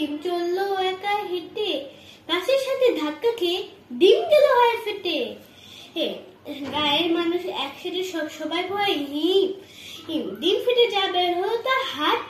ডিম চলল একা হেঁটে। গাছের সাথে ধাক্কা খেয়ে ডিম গেল হয় ফেটে। গায়ের মানুষ একসাথে সব সবাই ভয় হিম হিম, ডিম ফেটে যা বের হলো তার হাত